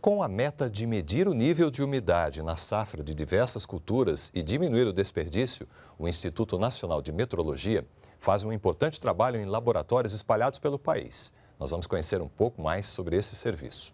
Com a meta de medir o nível de umidade na safra de diversas culturas e diminuir o desperdício, o Instituto Nacional de Metrologia faz um importante trabalho em laboratórios espalhados pelo país. Nós vamos conhecer um pouco mais sobre esse serviço.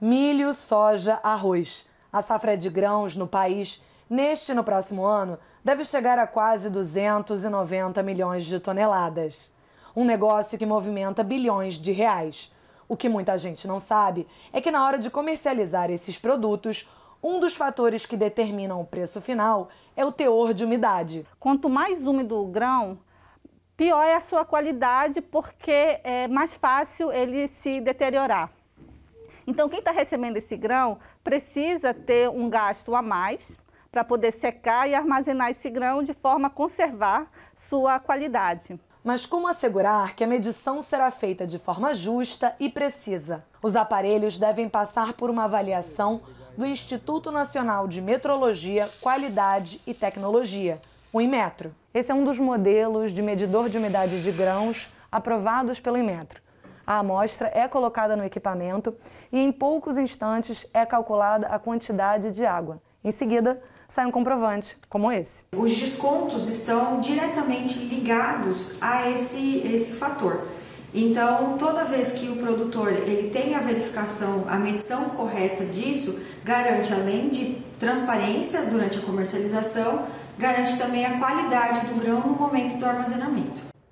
Milho, soja, arroz. A safra de grãos no país, neste e no próximo ano, deve chegar a quase 290 milhões de toneladas. Um negócio que movimenta bilhões de reais. O que muita gente não sabe é que na hora de comercializar esses produtos, um dos fatores que determinam o preço final é o teor de umidade. Quanto mais úmido o grão, pior é a sua qualidade, porque é mais fácil ele se deteriorar. Então, quem está recebendo esse grão precisa ter um gasto a mais para poder secar e armazenar esse grão de forma a conservar sua qualidade. Mas como assegurar que a medição será feita de forma justa e precisa? Os aparelhos devem passar por uma avaliação do Instituto Nacional de Metrologia, Qualidade e Tecnologia, o Inmetro. Esse é um dos modelos de medidor de umidade de grãos aprovados pelo Inmetro. A amostra é colocada no equipamento e em poucos instantes é calculada a quantidade de água. Em seguida, sai um comprovante como esse. Os descontos estão diretamente ligados a esse, esse fator. Então, toda vez que o produtor ele tem a verificação, a medição correta disso, garante além de transparência durante a comercialização, garante também a qualidade do grão no momento do armazenamento.